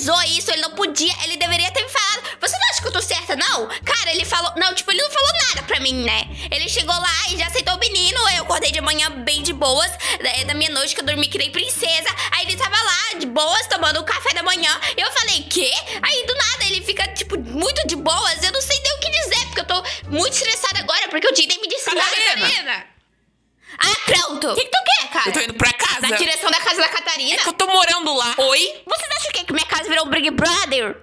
avisou isso, ele não podia, ele deveria ter me falado. Você não acha que eu tô certa, não? Cara, ele falou. Não, tipo, ele não falou nada pra mim, né? Ele chegou lá e já aceitou o menino. Eu acordei de manhã bem de boas, da, da minha noite que eu dormi que nem princesa. Aí ele tava lá, de boas, tomando o café da manhã. E eu falei, quê? Aí do nada ele fica, tipo, muito de boas. Eu não sei nem o que dizer, porque eu tô muito estressada agora, porque o Tinder me disse Carolina. nada, pronto. O que, que tu quer, cara? Eu tô indo pra casa. Na direção da casa da Catarina? É que eu tô morando lá. Oi? Vocês acham que que minha casa virou um Big Brother?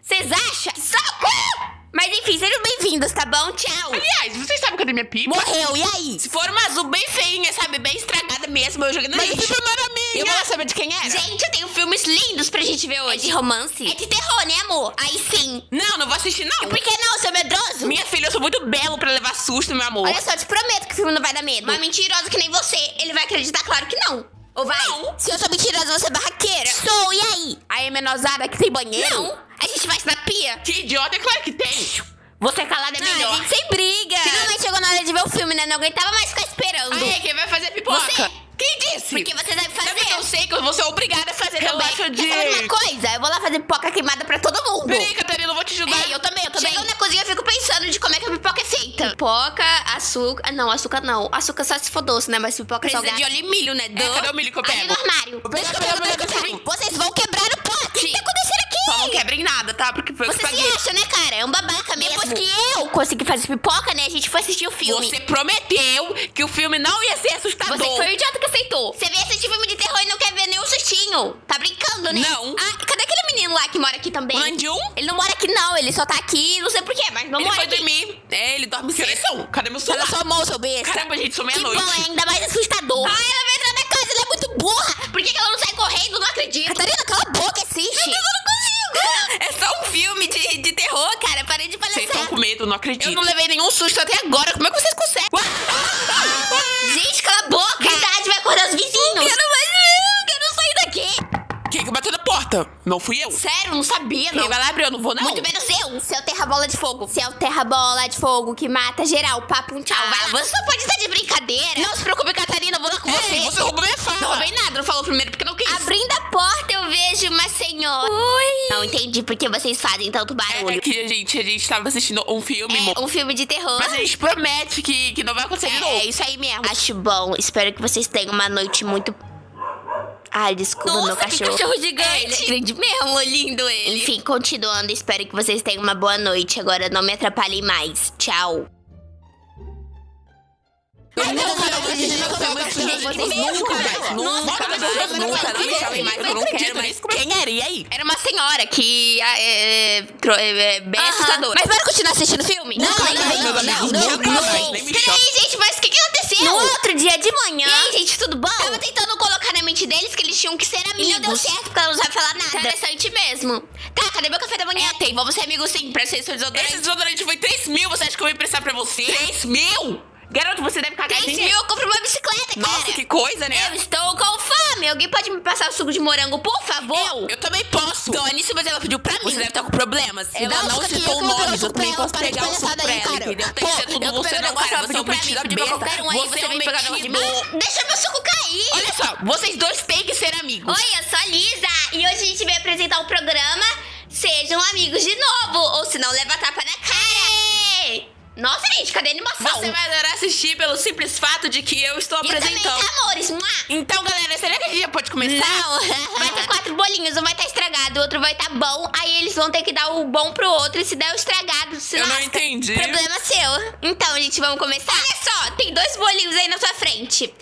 Vocês acham? Socorro! Mas enfim, sejam bem-vindos, tá bom? Tchau. Aliás, vocês sabem cadê minha pipa? Morreu, e aí? Se for uma azul bem feinha, sabe? Bem estragada mesmo, eu joguei no Mas a lixo. pipa não era minha. Eu vou saber de quem era. Gente, eu tenho filmes lindos pra gente ver hoje. de romance? É de terror, né, amor? Aí sim. Não, não vou assistir, não. Por que não, seu medroso? Minha filha, eu sou muito belo pra levar susto, meu amor. Olha só, eu te prometo que o filme não vai dar medo. Mas mentirosa que nem você, ele vai acreditar? Claro que não. Ou vai? Não. Se eu sou mentirosa, você é barraqueira. Sou, e aí? Aí, menosada, que tem banheiro? Não. Gente vai na pia. Que idiota, é claro que tem. Você calada é melhor. gente sem briga. Finalmente chegou na hora de ver o filme, né? Não aguentava mais ficar esperando. Aí, quem vai fazer pipoca? Você? Quem disse? Porque você deve fazer. Sabe que eu sei que eu vou ser obrigada a fazer Também. também. Saber de uma coisa? Eu vou lá fazer pipoca queimada pra todo mundo. Peraí, Catarina, eu vou te ajudar. É, eu também, eu também. Chegando na cozinha, eu fico pensando de como é que a pipoca é feita. Pipoca, açúcar... Não, açúcar não. Açúcar só se for doce, né? Mas pipoca Precisa salgada. de óleo e milho, né? É, Dã. cadê o milho que eu Ali pego? no armário. Deixa eu pegar o milho que eu pego. Vocês vão quebrar quebrem nada, tá? Porque foi eu que Você se acha, né, cara? É um babaca mesmo. Depois que eu consegui fazer pipoca, né? A gente foi assistir o filme. Você prometeu que o filme não ia ser assustador. Você foi o idiota que aceitou. Você vê assistir filme de terror e não quer ver nenhum sustinho. Tá brincando, né? Não. Ah, cadê aquele menino lá que mora aqui também? O Nandjum? Ele não mora aqui, não. Ele só tá aqui, não sei porquê, mas não Ele mora foi aqui. dormir. É, ele dorme cedo. São? Cadê meu celular? Ela só mão, seu besta. Caramba, gente, sou Que bom, meia-noite. é ainda mais assustador. Ah, ela vai entrar na casa, ela é muito burra. Por que, que ela não sai correndo? Não acredito. Catarina, Parei de Vocês palhaçar. estão com medo, não acredito. Eu não levei nenhum susto até agora. Como é que vocês conseguem? Gente, cala a boca. Verdade, vai acordar os vizinhos. Quero mais não, quero sair daqui. Quem que bateu na porta? Não fui eu. Sério, não sabia, Quem não. vai lá abrir? Eu não vou, não. Muito menos eu. Seu terra bola de fogo. Seu terra bola de fogo que mata geral. Papo um tchau. Ah, vai lá. Você só pode estar de brincadeira. Não se preocupe, Catarina, eu vou lá com Ei, você. você roubou minha fala. Não roubei nada, não falou primeiro porque não quis. Abrindo a porta, eu vejo uma senhora. Oi. Não entendi por que vocês fazem tanto É barulho. que a gente, a gente tava assistindo um filme. É um filme de terror. Mas a gente promete que, que não vai acontecer de É, novo. é isso aí mesmo. Acho bom. Espero que vocês tenham uma noite muito. Ai, desculpa, meu Nossa, que cachorro. cachorro É, ele gigante. é grande mesmo, lindo ele. Enfim, continuando, espero que vocês tenham uma boa noite. Agora não me atrapalhem mais. Tchau. Eu nunca, eu nunca, nunca, nunca, não me chamem mais, eu não quero mais. Quem era? E aí? Era uma senhora que ah, é, é, é, é bem assustadora. Mas bora continuar assistindo o filme? Não, Nunca não, não, não, nunca Peraí, gente, mas o que, que aconteceu? No outro dia de manhã. E aí, gente, tudo bom? Tava tentando colocar na mente deles que eles tinham que ser amigos. E não deu certo, porque ela não sabe falar nada. Interessante mesmo. Tá, cadê meu café da manhã? É, tem. Vamos ser amigos sim, pra ser seu desodorante. Esse desodorante foi 3 mil, você acha que eu vou emprestar pra você? 3 mil? Garoto, você deve cagar 3 em mil, eu compro uma bicicleta, cara. Nossa, que coisa, né? Eu estou com fome. Alguém pode me passar o suco de morango, por favor? Eu também posso. Dane-se, mas ela pediu pra mim. Você deve estar com problemas. Se Ela não citou eu o eu suco pra também posso de pegar o suco pra ela, entendeu? Tem que ser tudo eu você não, cara. Você é um pra mim. metido besta. qualquer um aí, Você vem pegar de mim. Deixa meu suco cair. Olha só, vocês dois têm que ser amigos. Oi, eu sou a Lisa e hoje a gente veio apresentar o programa Sejam Amigos de Novo, ou se não, leva tapa na cara. Nossa, gente, cadê a animação? Você vai adorar assistir pelo simples fato de que eu estou eu também, apresentando. tá, amores? Mua. Então, galera, será que a gente já pode começar? Não, vai ter quatro bolinhos, um vai estar estragado, o outro vai estar bom, aí eles vão ter que dar o bom pro outro e se der o estragado, se Eu não lasca. entendi. Problema seu. Então, gente, vamos começar? Olha só, tem dois bolinhos aí na sua frente.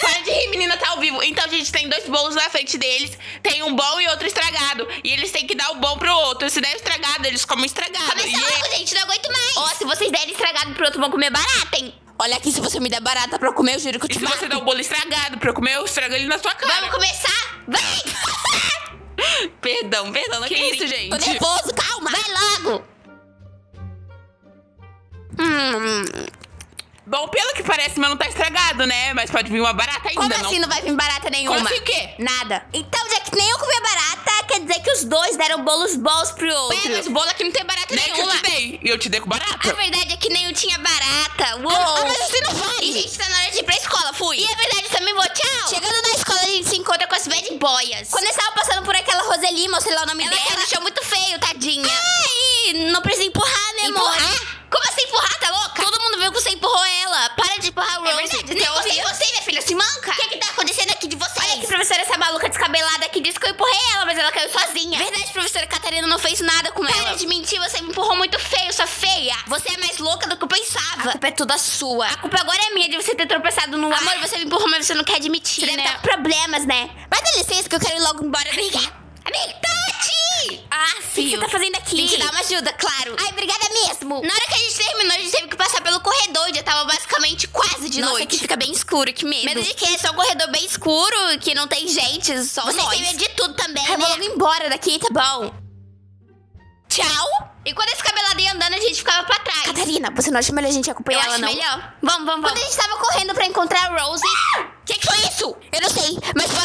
Para de rir, menina, tá ao vivo. Então, a gente tem dois bolos na frente deles. Tem um bom e outro estragado. E eles têm que dar o bom pro outro. Se der estragado, eles comem estragado. Começa E logo, gente, não aguento mais. Ó, se vocês derem estragado pro outro, vão comer barata, hein? Olha aqui, se você me der barata pra eu comer, eu juro que eu E te se mato. você der o bolo estragado pra eu comer, eu estrago ele na sua cara. Vamos começar? Vai! Perdão, perdão, não Que queria. isso, gente? Tô nervoso, calma. Vai logo! Hum, Bom, pelo que parece, meu não tá estragado, né? Mas pode vir uma barata ainda, como não? assim não vai vir barata nenhuma? Como assim o quê? Nada. Então, já que nenhum comeu barata, quer dizer que os dois deram bolos bons pro outro. Ué, mas o bolo aqui não tem barata Nem que eu nenhuma. te dei. E eu te dei com barata. A verdade é que nenhum tinha barata. Uou! Ah, mas você não vale. E, gente, tá na hora de ir pra escola, fui. E a verdade, também vou, tchau. Chegando na escola, a gente se encontra com as bad boys. Quando eles estavam passando por aquela Roseli, ou sei lá o nome Ela dela, ela achou muito feio, tadinha. Ai, isso que eu empurrei ela, mas ela caiu sozinha. Verdade, professora Catarina não fez nada com Para ela. Para de mentir, você me empurrou muito feio, sua feia. Você é mais louca do que eu pensava. A culpa é toda sua. A culpa agora é minha de você ter tropeçado no ar. Amor, você me empurrou, mas você não quer admitir, você né? Tá deve problemas, né? Mas dá licença que eu quero ir logo embora. Amiga! Amiga, Tati! Ah, filho. O que você tá fazendo aqui? Tem que dar uma ajuda, claro. Ai, obrigada mesmo. Na hora que a gente terminou, a gente teve que passar pelo corredor, onde eu tava basicamente quase de Nossa, noite. aqui fica bem escuro, que medo. Medo de quê? É só um corredor bem escuro, que não tem gente, só Você nós. tem medo de tudo também, Eu vou né? logo embora daqui, tá bom? Tchau. E quando esse cabelado ia andando, a gente ficava pra trás. Catarina, você não acha melhor a gente Eu acompanhar ela, acho não? melhor. Vamos, vamos, Quando vamos. a gente tava correndo pra encontrar a Rose... O que, que foi isso? Eu não sei, mas eu